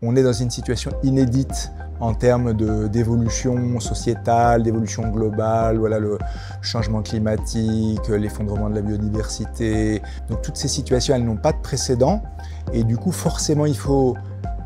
On est dans une situation inédite en termes d'évolution sociétale, d'évolution globale, voilà, le changement climatique, l'effondrement de la biodiversité. Donc toutes ces situations, elles n'ont pas de précédent et du coup forcément il faut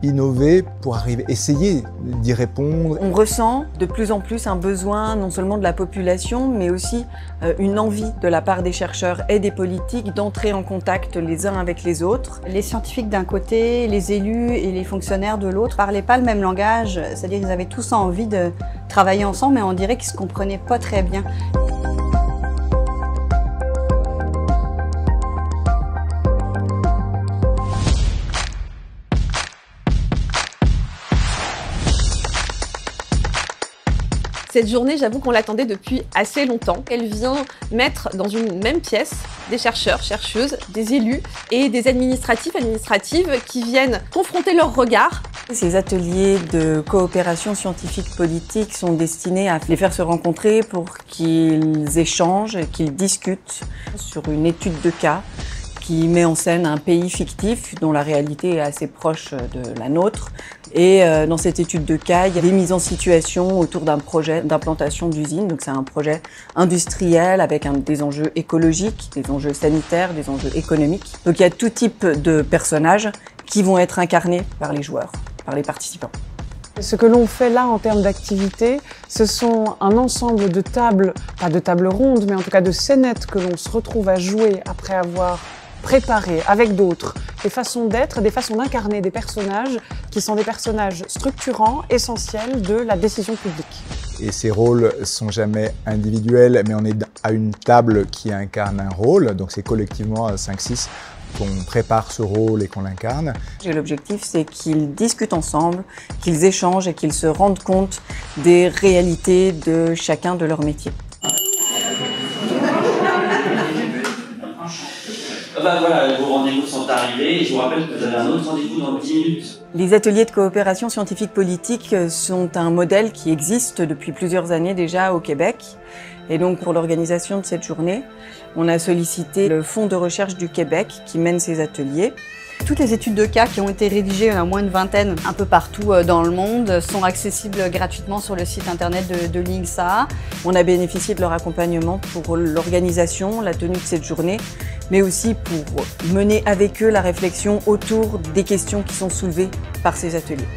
innover pour arriver, essayer d'y répondre. On ressent de plus en plus un besoin non seulement de la population, mais aussi euh, une envie de la part des chercheurs et des politiques d'entrer en contact les uns avec les autres. Les scientifiques d'un côté, les élus et les fonctionnaires de l'autre parlaient pas le même langage, c'est-à-dire qu'ils avaient tous envie de travailler ensemble, mais on dirait qu'ils se comprenaient pas très bien. Cette journée, j'avoue qu'on l'attendait depuis assez longtemps. Elle vient mettre dans une même pièce des chercheurs, chercheuses, des élus et des administratifs, administratives qui viennent confronter leurs regards. Ces ateliers de coopération scientifique politique sont destinés à les faire se rencontrer pour qu'ils échangent, qu'ils discutent sur une étude de cas qui met en scène un pays fictif dont la réalité est assez proche de la nôtre. Et euh, dans cette étude de cas, il y a des mises en situation autour d'un projet d'implantation d'usine. Donc c'est un projet industriel avec des enjeux écologiques, des enjeux sanitaires, des enjeux économiques. Donc il y a tout type de personnages qui vont être incarnés par les joueurs, par les participants. Ce que l'on fait là en termes d'activité, ce sont un ensemble de tables, pas de tables rondes, mais en tout cas de scénettes que l'on se retrouve à jouer après avoir préparer avec d'autres des façons d'être, des façons d'incarner des personnages qui sont des personnages structurants, essentiels de la décision publique. Et ces rôles sont jamais individuels, mais on est à une table qui incarne un rôle, donc c'est collectivement à 5-6 qu'on prépare ce rôle et qu'on l'incarne. L'objectif, c'est qu'ils discutent ensemble, qu'ils échangent et qu'ils se rendent compte des réalités de chacun de leur métier. Bah voilà, vos rendez-vous sont arrivés et je vous rappelle que vous avez un autre rendez-vous dans 10 minutes. Les ateliers de coopération scientifique politique sont un modèle qui existe depuis plusieurs années déjà au Québec. Et donc pour l'organisation de cette journée, on a sollicité le Fonds de recherche du Québec qui mène ces ateliers. Toutes les études de cas qui ont été rédigées, à moins une vingtaine, un peu partout euh, dans le monde, sont accessibles gratuitement sur le site internet de, de l'INSA. On a bénéficié de leur accompagnement pour l'organisation, la tenue de cette journée, mais aussi pour mener avec eux la réflexion autour des questions qui sont soulevées par ces ateliers.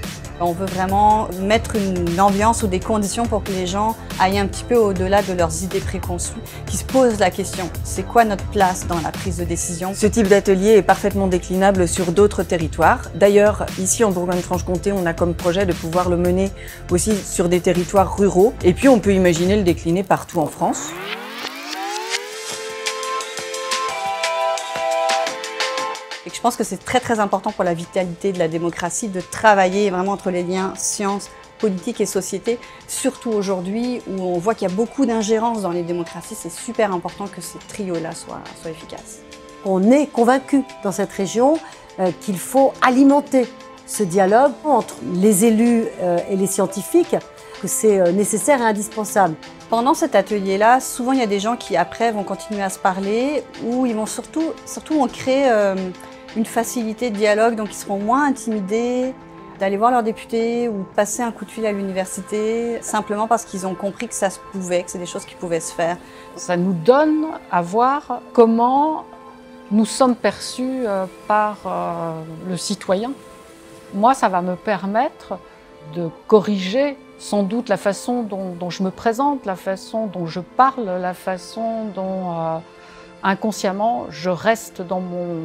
On veut vraiment mettre une ambiance ou des conditions pour que les gens aillent un petit peu au-delà de leurs idées préconçues, qui se posent la question, c'est quoi notre place dans la prise de décision? Ce type d'atelier est parfaitement déclinable sur d'autres territoires. D'ailleurs, ici en Bourgogne-Franche-Comté, on a comme projet de pouvoir le mener aussi sur des territoires ruraux. Et puis on peut imaginer le décliner partout en France. Pense que c'est très très important pour la vitalité de la démocratie de travailler vraiment entre les liens science, politique et société, surtout aujourd'hui où on voit qu'il y a beaucoup d'ingérence dans les démocraties, c'est super important que ces trios-là soient, soient efficaces. On est convaincu dans cette région euh, qu'il faut alimenter ce dialogue entre les élus euh, et les scientifiques, que c'est euh, nécessaire et indispensable. Pendant cet atelier-là, souvent il y a des gens qui après vont continuer à se parler ou ils vont surtout, surtout on crée une facilité de dialogue, donc ils seront moins intimidés d'aller voir leurs députés ou de passer un coup de fil à l'université, simplement parce qu'ils ont compris que ça se pouvait, que c'est des choses qui pouvaient se faire. Ça nous donne à voir comment nous sommes perçus euh, par euh, le citoyen. Moi, ça va me permettre de corriger sans doute la façon dont, je me présente, la façon dont je parle, la façon dont euh, inconsciemment je reste dans mon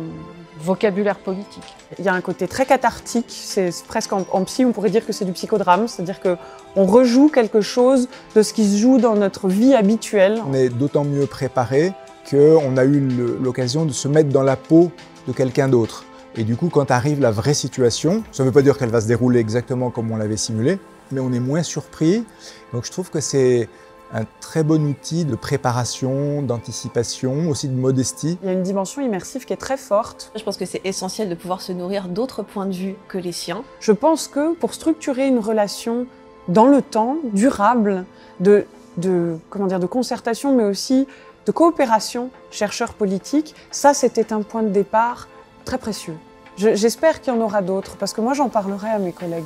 vocabulaire politique. Il y a un côté très cathartique, c'est presque en, psy, on pourrait dire que c'est du psychodrame, c'est-à-dire que on rejoue quelque chose de ce qui se joue dans notre vie habituelle. On est d'autant mieux préparé qu'on a eu l'occasion de se mettre dans la peau de quelqu'un d'autre. Et du coup, quand arrive la vraie situation, ça ne veut pas dire qu'elle va se dérouler exactement comme on l'avait simulé, mais on est moins surpris. Donc je trouve que c'est un très bon outil de préparation, d'anticipation, aussi de modestie. Il y a une dimension immersive qui est très forte. Je pense que c'est essentiel de pouvoir se nourrir d'autres points de vue que les siens. Je pense que pour structurer une relation dans le temps, durable, de, de, comment dire, de concertation, mais aussi de coopération chercheurs politiques, ça c'était un point de départ très précieux. J'espère qu'il y en aura d'autres, parce que moi j'en parlerai à mes collègues.